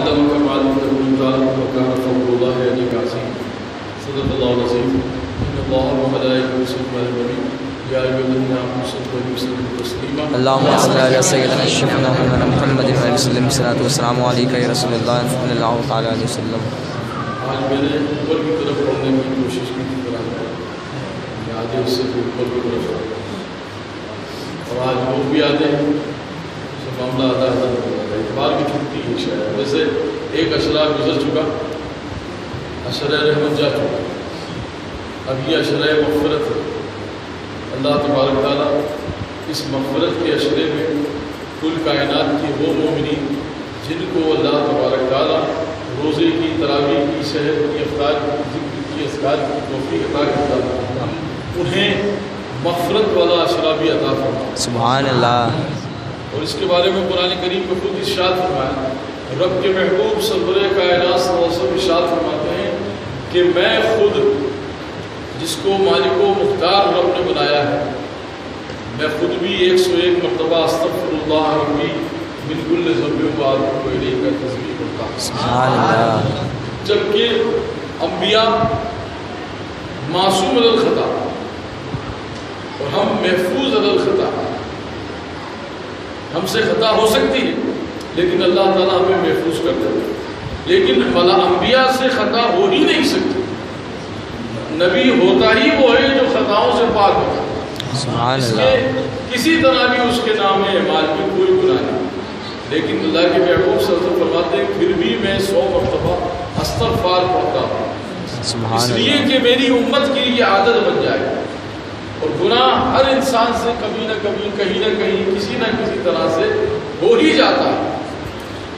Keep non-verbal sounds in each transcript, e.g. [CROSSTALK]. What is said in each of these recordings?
وعلمك ما لم تكن تعلم وكان فضل الله عليك عظيم صدق الله العظيم ان الله وملائكته يصلون على النبي يا ايها الذين امنوا صلوا عليه وسلموا تسليما اللهم صل على سيدنا الشفيع محمد محمد وعلى وسلم الصلاة والسلام عليك يا رسول الله صلى الله تعالى عليه وسلم۔ آج میں نے اوپر کی طرف پڑھنے کی کوشش کی تھی آدھے اس سے اوپر کی طرف۔ اور آج وہ بھی آدھے ہیں معاملہ رہا ہے۔ کی چھٹی ہے شاید ایک اشرا گزر چکا اشرہ رحمت جا چکا۔ اب یہ اشرہ مغفرت ہے۔ اللہ تبارک تعالیٰ اس مغفرت کے اشرے میں کل کائنات کی وہ مومنی جن کو اللہ تبارک تعالیٰ روزے کی، تراویح کی شہر کی، افطار کی، ذکر کی اسکار کی توفیق عطا کرتا انہیں مغفرت والا اشرا بھی عطا فرما سبحان اللہ۔ اور اس کے بارے میں قرآن کریم کو خود ارشاد فرمایا رب کے محبوب کائنات صلی اللہ علیہ وسلم ارشاد فرماتے ہیں کہ میں خود جس کو مالک و مختار رب نے بنایا ہے میں خود بھی ایک سو ایک مرتبہ استغفر اللہ ربی بالکل ضبی و بات کو کا تصویر کرتا ہوں۔ جبکہ انبیاء معصوم الخطا اور ہم محفوظ الخطا ہم سے خطا ہو سکتی ہے لیکن اللہ تعالیٰ ہمیں محفوظ کر دیتا ہے لیکن بلا انبیاء سے خطا ہو ہی نہیں سکتی۔ نبی ہوتا ہی وہ ہے جو خطاؤں سے پاک ہوتا ہے۔ سبحان اس اللہ۔ کسی طرح بھی اس کے نام اعمال میں کوئی گناہ نہیں۔ لیکن اللہ کے محبوب صلی اللہ علیہ وسلم فرماتے ہیں پھر بھی میں سو مرتبہ استغفار پڑھتا ہوں۔ اس لیے کہ میری امت کی یہ عادت بن جائے۔ اور گناہ ہر انسان سے کبھی نہ کبھی، کہیں نہ کہیں، کسی نہ کسی طرح سے ہو ہی جاتا ہے۔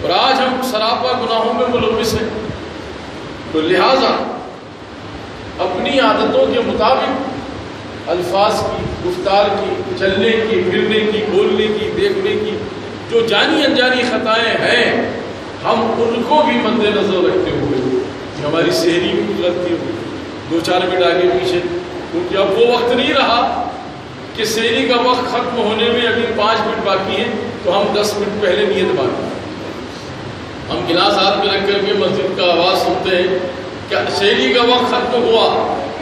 اور آج ہم سراپا گناہوں میں ملوث ہیں۔ تو لہٰذا اپنی عادتوں کے مطابق الفاظ کی، گفتار کی، چلنے کی، پھرنے کی، بولنے کی، دیکھنے کی جو جانی انجانی خطائیں ہیں، ہم ان کو بھی مد نظر رکھتے ہوئے ہماری شہری بھی غلطی ہو دو چار منٹ آگے پیچھے کیونکہ اب وہ وقت نہیں رہا کہ شہری کا وقت ختم ہونے میں ابھی پانچ منٹ باقی ہے تو ہم دس منٹ پہلے نیت باندھیں ہم گلاس ہاتھ میں رکھ کر کے مسجد کا آواز سنتے ہیں کہ شہری کا وقت ختم ہوا،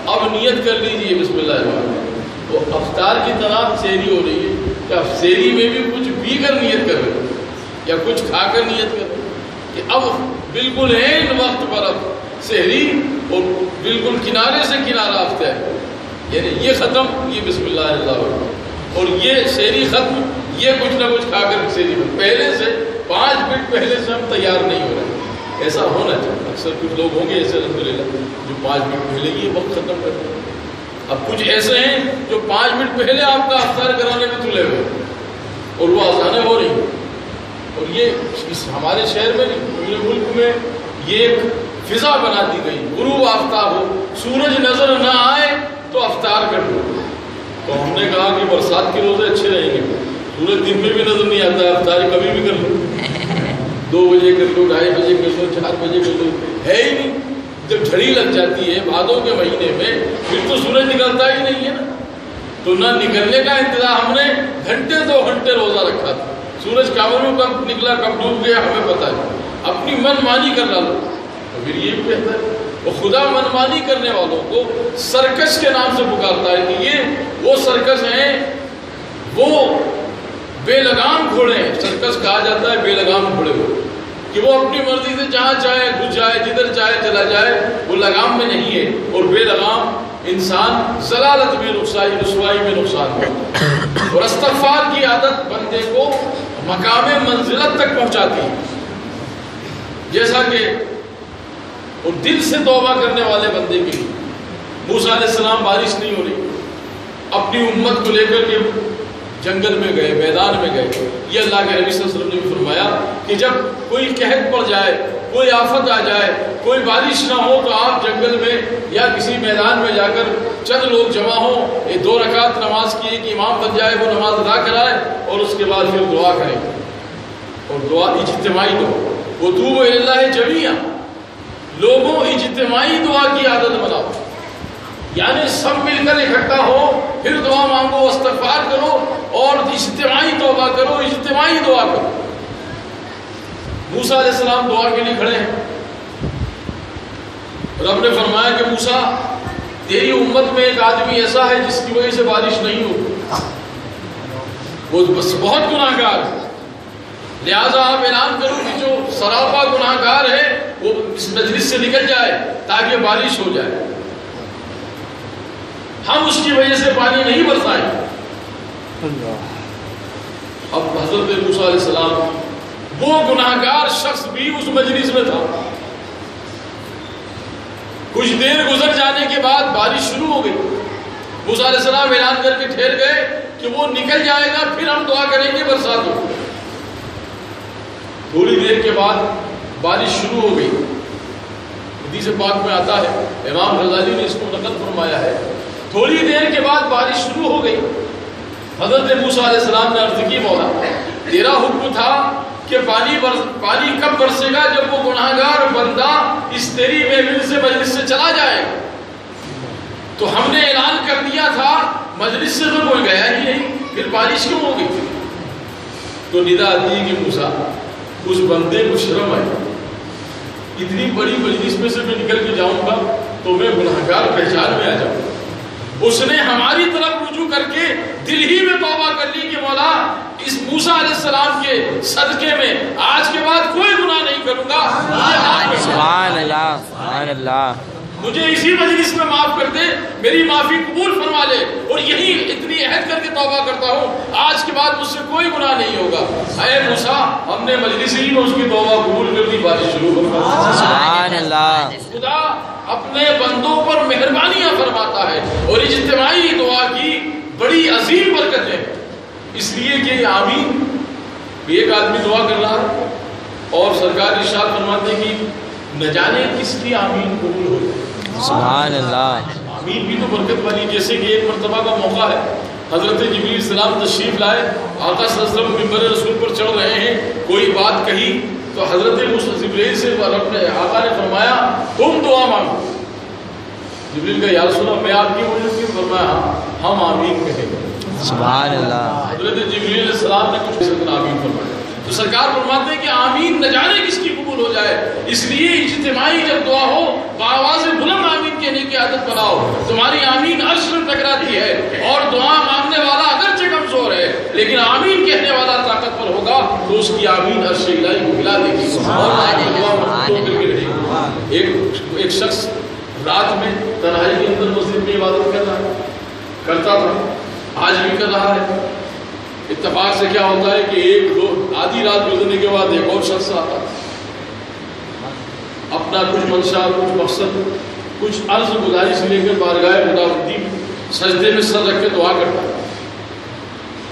اب نیت کر لیجیے بسم اللہ الرحمن الرحیم۔ وہ افطار کی طرح شہری ہو رہی ہے کہ اب شہری میں بھی کچھ پی کر نیت کر رہے یا کچھ کھا کر نیت کر کہ اب بالکل عین وقت پر اب شہری اور بالکل کنارے سے کنارہ افطار ہے۔ یعنی یہ ختم، یہ بسم اللہ اللہ اور یہ شہری ختم، یہ کچھ نہ کچھ کھا کر شہری ختم۔ پہلے سے پانچ منٹ پہلے سے ہم تیار نہیں ہو رہے۔ ایسا ہونا چاہیے۔ اکثر کچھ لوگ ہوں گے ایسے الحمد للہ جو پانچ منٹ پہلے یہ وقت ختم کر دیں۔ اب کچھ ایسے ہیں جو پانچ منٹ پہلے آپ کا افطار کرانے میں تلے ہوئے۔ اور وہ آسانیں ہو رہی ہیں۔ اور یہ اس ہمارے شہر میں نہیں، پورے ملک میں یہ ایک فضا بنا دی گئی۔ غروب آفتاب ہو، سورج نظر نہ آئے تو افطار کر دو تو ہم نے کہا کہ برسات کے روزے اچھے رہیں گے۔ سورج دن میں بھی نظر نہیں آتا ہے افطاری کبھی بھی کر لو۔ [LAUGHS] دو بجے کر لو ڈھائی بجے کر لو چار بجے کر لو۔ ہے ہی نہیں۔ جب جھڑی لگ جاتی ہے بھادوں کے مہینے میں پھر تو سورج نکلتا ہی نہیں ہے نا۔ تو نہ نکلنے کا انتظار ہم نے گھنٹے دو گھنٹے روزہ رکھا تھا۔ سورج کابل کب نکلا کب ڈوب گیا ہمیں پتہ ہے اپنی من مانی کر ڈالو۔ تو پھر یہ بھی بہتر ہے۔ وہ خدا من مانی کرنے والوں کو سرکش کے نام سے پکارتا ہے کہ یہ وہ سرکش ہیں، وہ بے لگام گھوڑے ہیں۔ سرکش کہا جاتا ہے بے لگام گھوڑے کو۔ کہ وہ اپنی مرضی سے جہاں چاہے گھس جائے جدھر چاہے، چلا جائے، وہ لگام میں نہیں ہے۔ اور بے لگام انسان ضلالت میں نقصائی رسوائی میں نقصان ہوتا ہے۔ اور استغفار کی عادت بندے کو مقام منزلت تک پہنچاتی ہے۔ جیسا کہ اور دل سے توبہ کرنے والے بندے کے لیے موسیٰ علیہ السلام بارش نہیں ہو رہی۔ اپنی امت کو لے کر کے جنگل میں گئے، میدان میں گئے۔ یہ اللہ کے نبی صلی اللہ علیہ وسلم نے بھی فرمایا کہ جب کوئی قحط پڑ جائے، کوئی آفت آ جائے، کوئی بارش نہ ہو تو آپ جنگل میں یا کسی میدان میں جا کر چند لوگ جمع ہوں، یہ دو رکعت نماز کی ایک امام بن جائے، وہ نماز ادا کرائے اور اس کے بعد پھر دعا کریں۔ اور دعا اجتماعی دعا وہ تو اللہ جمیعہ لوگوں اجتماعی دعا کی عادت بناؤ۔ یعنی سب مل کر اکٹھا ہو، پھر دعا مانگو، استغفار کرو اور اجتماعی توبہ کرو، اجتماعی دعا کرو۔ موسا علیہ السلام دعا کے لیے کھڑے ہیں۔ رب نے فرمایا کہ موسا تیری امت میں ایک آدمی ایسا ہے جس کی وجہ سے بارش نہیں ہو۔ وہ بس بہت گناہ گار ہے۔ لہٰذا آپ اعلان کرو کہ جو سراپا گناہ گار ہے، وہ اس مجلس سے نکل جائے تاکہ بارش ہو جائے۔ ہم اس کی وجہ سے پانی نہیں برسائیں اب حضرت موسیٰ علیہ السلام، وہ گناہ گار شخص بھی اس مجلس میں تھا۔ کچھ دیر گزر جانے کے بعد بارش شروع ہو گئی۔ موسیٰ علیہ السلام اعلان کر کے ٹھہر گئے کہ وہ نکل جائے گا، پھر ہم دعا کریں گے برسات ہو۔ تھوڑی دیر کے بعد بارش شروع ہو گئی۔ حدیث پاک میں آتا ہے، امام غزالی نے اس کو نقل فرمایا ہے۔ تھوڑی دیر کے بعد بارش شروع ہو گئی۔ حضرت موسیٰ علیہ السلام نے عرض کی، مولا، تیرا حکم تھا کہ پانی برس پانی کب برسے گا جب وہ گناہ گار بندہ اس تیری محفل سے مجلس سے چلا جائے۔ گا تو ہم نے اعلان کر دیا تھا، مجلس سے تو کوئی گیا ہی نہیں، پھر بارش کیوں ہوگی تو ندا آتی ہے کہ موسیٰ۔ اس بندے کو شرم آئی۔ اتنی بڑی مجلس میں سے میں نکل کے جاؤں گا تو میں گناہ گار پہچان میں آ جاؤں۔ گا اس نے ہماری طرف رجوع کر کے دل ہی میں توبہ کر لی کہ مولا اس موسیٰ علیہ السلام کے صدقے میں آج کے بعد کوئی گناہ نہیں کروں گا۔ سبحان اللہ سبحان اللہ۔ مجھے اسی مجلس میں معاف کر دے میری معافی قبول فرما لے اور یہی اتنی عہد کر کے توبہ کرتا ہوں۔ آج کے بعد مجھ سے کوئی گناہ نہیں ہوگا۔ اے موسیٰ ہم نے مجلس ہی میں اس کی توبہ قبول کر دی بارش شروع اللہ۔ خدا اپنے بندوں پر مہربانیاں فرماتا ہے اور اجتماعی دعا کی بڑی عظیم برکت ہے۔ اس لیے کہ آمین۔ ایک آدمی دعا کر رہا اور سرکار ارشاد فرماتے کہ نہ جانے کس کی آمین قبول ہو جائے سبحان اللہ۔ آمین بھی تو برکت والی جیسے کہ ایک مرتبہ کا موقع ہے حضرت جبریل السلام تشریف لائے آقا صلی اللہ علیہ وسلم ممبر رسول پر چڑھ رہے ہیں کوئی بات کہی تو حضرت جبریل سے رب نے آقا نے فرمایا تم دعا مانگو۔ جبریل کا یا رسول اللہ میں آپ کی وجہ سے فرمایا ہم آمین کہیں۔ گے سبحان اللہ۔ حضرت جبریل علیہ السلام نے کچھ سکن آمین فرمایا۔ تو سرکار فرماتے ہیں کہ آمین نہ جانے کس کی قبول ہو جائے اس لیے اجتماعی جب دعا ہو بآواز بلند کہنے کی عادت بناؤ۔ تمہاری آمین عرش میں ٹکراتی ہے اور دعا مانگنے والا اگرچہ کمزور ہے لیکن آمین کہنے والا طاقتور ہوگا تو اس کی آمین عرش الہی کو ملا دے گی۔ اور ایک ایک شخص رات میں تنہائی کے اندر مسجد میں عبادت کر رہا ہے کرتا تھا۔ آج بھی کر رہا ہے۔ اتفاق سے کیا ہوتا ہے کہ ایک دو آدھی رات گزرنے کے بعد ایک اور شخص آتا ہے۔ اپنا کچھ منشا کچھ مقصد کچھ عرض گزارش لے کر بارگاہ خداوندی سجدے میں سر رکھ کے دعا کرتا ہے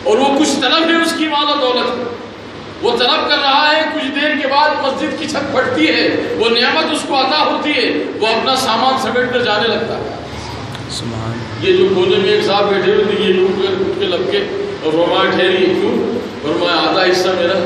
اور وہ کچھ طلب ہے اس کی مال و دولت۔ وہ طلب کر رہا ہے کچھ دیر کے بعد مسجد کی چھت پھٹتی ہے وہ نعمت اس کو عطا ہوتی ہے وہ اپنا سامان سمیٹ کر جانے لگتا ہے۔ سبحان یہ جو کونے میں ایک صاحب بیٹھے ہوئے تھے یہ لوٹ کر اٹھ کے لگ کے اور فرمایا ٹھہری کیوں؟ فرمایا آدھا حصہ میرا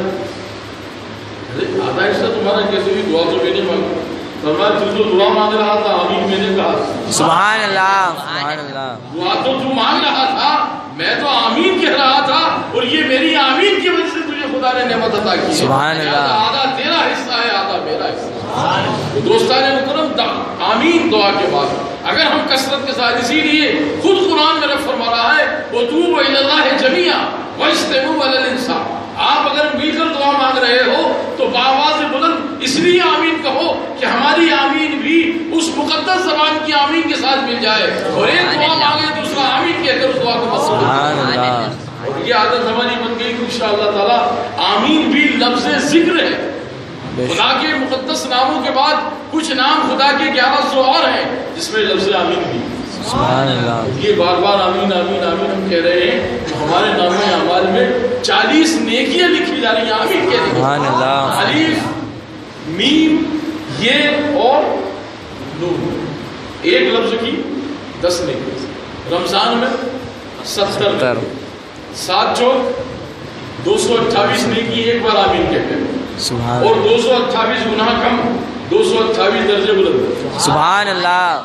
ارے آدھا حصہ تمہارا کیسے بھی دعا تو میں نے مانگا رہا تھا میں نے کہا۔ سبحان اللہ سبحان اللہ۔ تو تو مانگ رہا تھا میں تو آمین کہہ رہا تھا اور یہ میری آمین کی وجہ سے تجھے خدا نے نعمت عطا کی سبحان اللہ۔ آدھا تیرا حصہ ہے آدھا میرا حصہ۔ ہے دوستان محترم دا- آمین دعا کے بعد۔ اگر ہم کثرت کے ساتھ اسی لیے خود قرآن میں رب فرما رہا ہے وہ تو اللہ جميعا واجتنبوا علی الانسان آپ اگر مل کر دعا مانگ رہے ہو تو باواز بلند اس لیے آمین کہو کہ ہماری آمین بھی اس مقدس زبان کی آمین کے ساتھ مل جائے۔ اور ایک دعا مانگے دوسرا آمین کہہ کر اس دعا کو اللہ۔ اور یہ عادت ہماری بن گئی کہ انشاءاللہ تعالی آمین بھی لفظ ذکر ہے۔ خدا کے مقدس ناموں کے بعد کچھ نام خدا کے گیارہ سو اور ہیں جس میں لفظ آمین بھی۔ سبحان اللہ۔ یہ بار بار آمین آمین آمین ہم کہہ رہے ہیں۔ ہمارے نام ہمارے میں چالیس نیکیاں لکھی جا رہی ہیں۔ آمین کہہ رہے سبحان اللہ۔ الف میم یہ اور نون۔ ایک لفظ کی دس نیکی رمضان میں ستر تر سات چوک دو سو اٹھائیس نیکی ایک بار آمین کہتے ہیں۔ اور دو سو اٹھائیس گناہ کم دو سو اٹھائیس درجے بلند۔ سبحان اللہ۔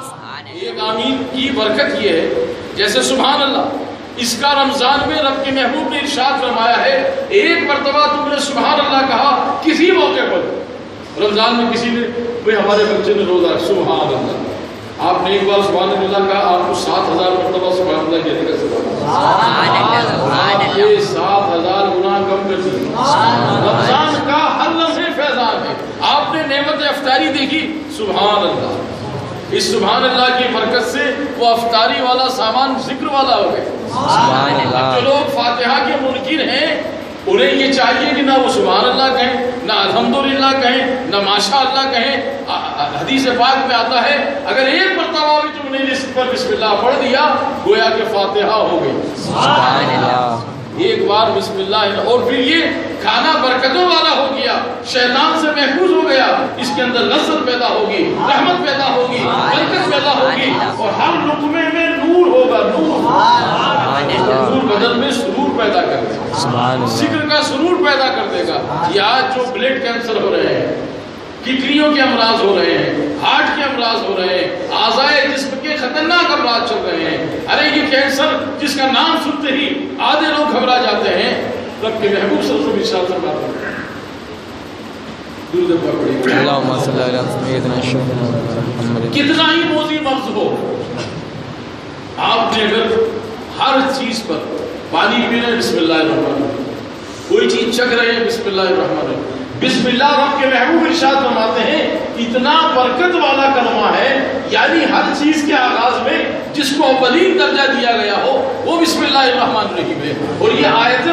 ایک آمین کی برکت یہ ہے جیسے سبحان اللہ اس کا رمضان میں رب کے محبوب نے ارشاد فرمایا ہے ایک مرتبہ تم نے سبحان اللہ کہا کسی موقع پر۔ رمضان میں کسی نے بھئی ہمارے بچے نے روزہ سبحان اللہ. آپ نے ایک بار سبحان اللہ کہا آپ کو سات ہزار مرتبہ سبحان اللہ کہنے کا سبحان اللہ۔ یہ سات ہزار گناہ کم کر دی رمضان کا ہر لمحے فیضان ہے آپ نے نعمت افطاری دیکھی؟ سبحان اللہ۔ اس سبحان اللہ کی برکت سے وہ افطاری والا سامان ذکر والا ہو گئے جو لوگ فاتحہ کے منکر ہیں انہیں یہ چاہیے کہ نہ وہ سبحان اللہ کہیں، نہ الحمدللہ کہیں، نہ ماشاء اللہ کہیں حدیث پاک میں آتا ہے، اگر ایک مرتبہ بھی تم نے اس پر بسم اللہ پڑھ دیا، گویا کہ فاتحہ ہو گئی۔ سبحان اللہ۔ ایک بار بسم اللہ اور پھر یہ کھانا برکتوں والا ہو گیا شیطان سے محفوظ ہو گیا اس کے اندر لذت پیدا ہوگی رحمت پیدا ہوگی برکت پیدا ہوگی اور ہر لقمے میں نور ہوگا نور سرور بدن میں سرور پیدا کر دے گا۔ ذکر کا سرور پیدا کر دے گا۔ یہ آج جو بلڈ کینسر ہو رہے ہیں کڈنیوں کے امراض ہو رہے ہیں ہارٹ کے امراض ہو رہے ہیں اعضائے جسم کے خطرناک امراض چل رہے ہیں۔ ارے یہ کینسر جس کا نام سنتے ہی آدھے لوگ گھبرا جاتے ہیں۔ رب کے محبوب صلی اللہ علیہ وسلم فرماتے ہیں۔ کتنا ہی موزی مفز ہو۔ آپ نے اگر ہر چیز پر پانی پی رہے ہیں بسم اللہ الرحمن کوئی چیز چکھ رہے ہیں بسم اللہ الرحمن الرحیم۔ بسم اللہ رب کے محبوب ارشاد فرماتے ہیں، اتنا برکت والا کلمہ ہے یعنی ہر چیز کے آغاز میں جس کو اولین درجہ دیا گیا ہو، وہ بسم اللہ الرحمن الرحیم ہے۔ اور یہ آیت